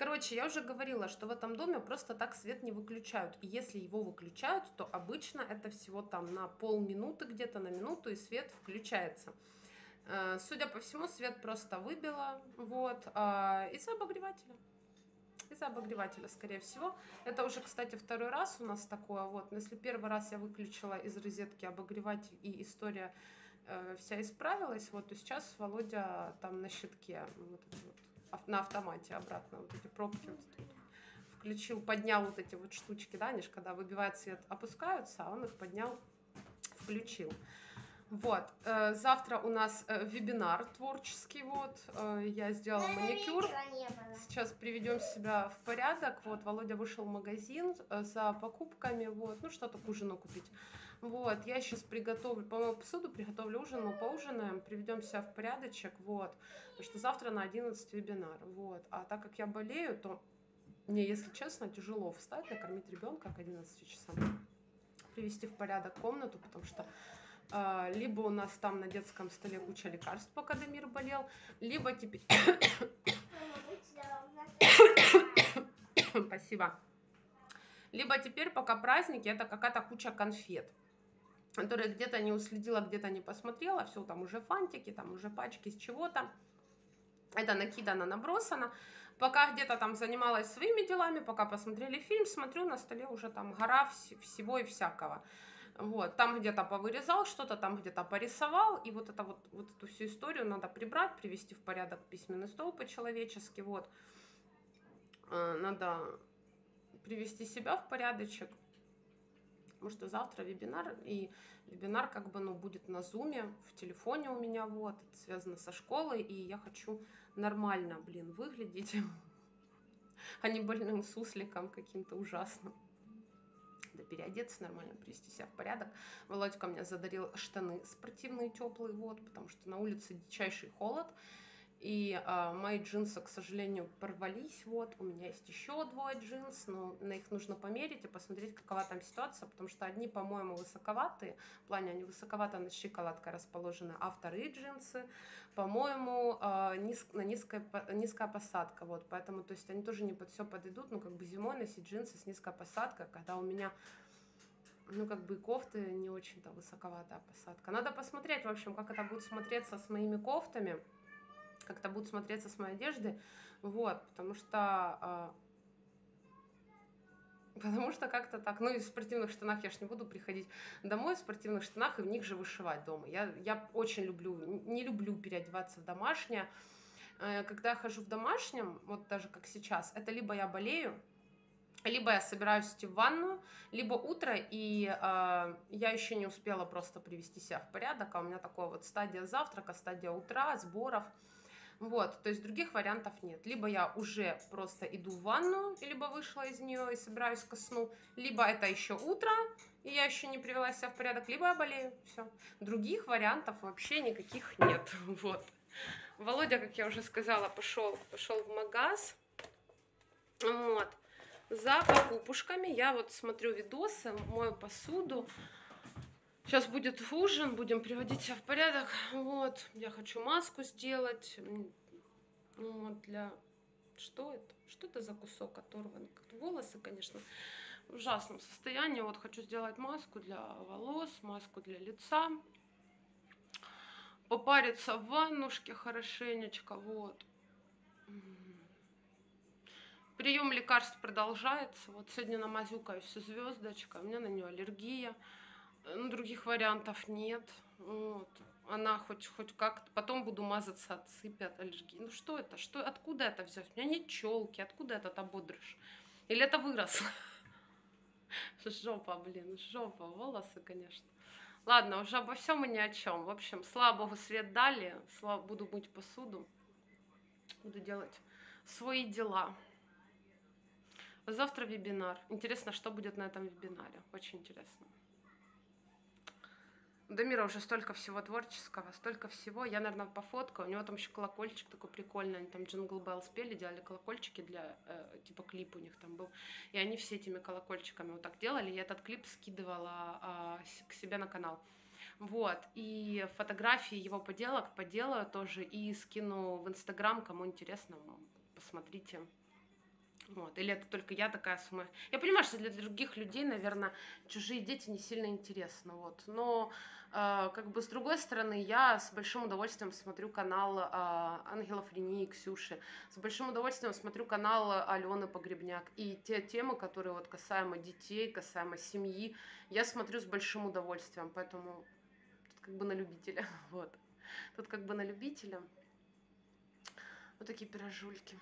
Короче, я уже говорила, что в этом доме просто так свет не выключают. И если его выключают, то обычно это всего там на полминуты где-то, на минуту, и свет включается. Э, судя по всему, свет просто выбило, вот, а, из-за обогревателя. Из-за обогревателя, скорее всего. Это уже, кстати, второй раз у нас такое, вот. Если первый раз я выключила из розетки обогреватель, и история э, вся исправилась, вот, то сейчас Володя там на щитке, вот, вот, на автомате обратно, вот эти пробки вот, вот, включил, поднял вот эти вот штучки, да, они же когда выбивает свет, опускаются, а он их поднял, включил. Вот, э, завтра у нас э, вебинар творческий, вот, э, я сделала маникюр. Сейчас приведем себя в порядок, вот, Володя вышел в магазин за покупками, вот, ну, что-то к ужину купить. Вот, я сейчас приготовлю, помою посуду, приготовлю ужин, мы поужинаем, приведем себя в порядочек, вот, потому что завтра на 11 вебинар, вот. А так как я болею, то мне, если честно, тяжело встать, накормить ребенка к 11 часам, привести в порядок комнату, потому что а, либо у нас там на детском столе куча лекарств, пока Дамир болел, либо теперь... Спасибо. Либо теперь, пока праздники, это какая-то куча конфет, которые где-то не уследила, где-то не посмотрела, все, там уже фантики, там уже пачки с чего-то. Это накидано, набросано. Пока где-то там занималась своими делами, пока посмотрели фильм, смотрю, на столе уже там гора всего и всякого. Вот, там где-то повырезал что-то, там где-то порисовал, и вот, это вот, вот эту всю историю надо прибрать, привести в порядок письменный стол по-человечески, вот. Э, надо привести себя в порядочек, потому что завтра вебинар, и вебинар как бы, ну, будет на зуме, в телефоне у меня, вот, это связано со школой, и я хочу нормально, блин, выглядеть, а не больным сусликом каким-то ужасным надо переодеться нормально, привести себя в порядок. Володька мне задарил штаны спортивные, теплые, вот, потому что на улице дичайший холод. И э, мои джинсы, к сожалению, порвались. Вот, у меня есть еще двое джинс, но на их нужно померить и посмотреть, какова там ситуация, потому что одни, по-моему, высоковатые, в плане они высоковато на щиколотка расположены, а вторые джинсы, по-моему, э, низ, на низкая, низкая посадка. Вот, поэтому, то есть они тоже не под все подойдут, ну, как бы зимой носить джинсы с низкой посадкой, когда у меня ну, как бы кофты не очень-то высоковатая посадка. Надо посмотреть, в общем, как это будет смотреться с моими кофтами как это будет смотреться с моей одежды, вот, потому что а, Потому что как-то так, ну и в спортивных штанах я ж не буду приходить домой в спортивных штанах и в них же вышивать дома. Я, я очень люблю, не люблю переодеваться в домашнее. Э, когда я хожу в домашнем, вот даже как сейчас, это либо я болею, либо я собираюсь идти в ванну, либо утро, и э, я еще не успела просто привести себя в порядок, а у меня такое вот стадия завтрака, стадия утра, сборов – вот, то есть других вариантов нет. Либо я уже просто иду в ванну, либо вышла из нее и собираюсь ко сну, либо это еще утро, и я еще не привела себя в порядок, либо я болею, все. Других вариантов вообще никаких нет, вот. Володя, как я уже сказала, пошел, пошел в магаз, вот, за покупушками. Я вот смотрю видосы, мою посуду, Сейчас будет ужин, будем приводить себя в порядок. Вот, я хочу маску сделать. Вот, для... Что это? Что это за кусок оторванный? Волосы, конечно, в ужасном состоянии. Вот хочу сделать маску для волос, маску для лица. Попариться в ваннушке хорошенечко, вот. Прием лекарств продолжается. Вот сегодня намазюкаюсь звездочка, у меня на нее аллергия. Ну, других вариантов нет. Вот. Она хоть, хоть как-то... Потом буду мазаться от сыпи, от аллергии. Ну что это? Что, откуда это взять? У меня нет челки. Откуда этот ободрыш? Или это выросло? Жопа, блин, жопа. Волосы, конечно. Ладно, уже обо всем и ни о чем. В общем, слава богу, свет дали. Слава, буду мыть посуду. Буду делать свои дела. Завтра вебинар. Интересно, что будет на этом вебинаре. Очень интересно. У Дамира уже столько всего творческого, столько всего. Я, наверное, пофоткаю. У него там еще колокольчик такой прикольный. Они там Jingle Bell спели, делали колокольчики для, э, типа, клип у них там был. И они все этими колокольчиками вот так делали. Я этот клип скидывала э, к себе на канал. Вот, и фотографии его поделок поделаю тоже и скину в Инстаграм, кому интересно, посмотрите. Вот. Или это только я такая сама. Я понимаю, что для других людей, наверное, чужие дети не сильно интересны. Вот. Но как бы с другой стороны, я с большим удовольствием смотрю канал э, Ангелов Линии, Ксюши. С большим удовольствием смотрю канал Алены Погребняк. И те темы, которые вот касаемо детей, касаемо семьи, я смотрю с большим удовольствием. Поэтому тут как бы на любителя. Вот. Тут как бы на любителя. Вот такие пирожульки.